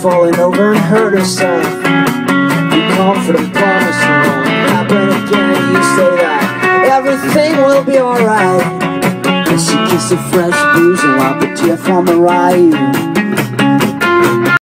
falling over and hurt herself. You confident everything will be alright. As she kisses a fresh bruise and wipe a tear from her eye.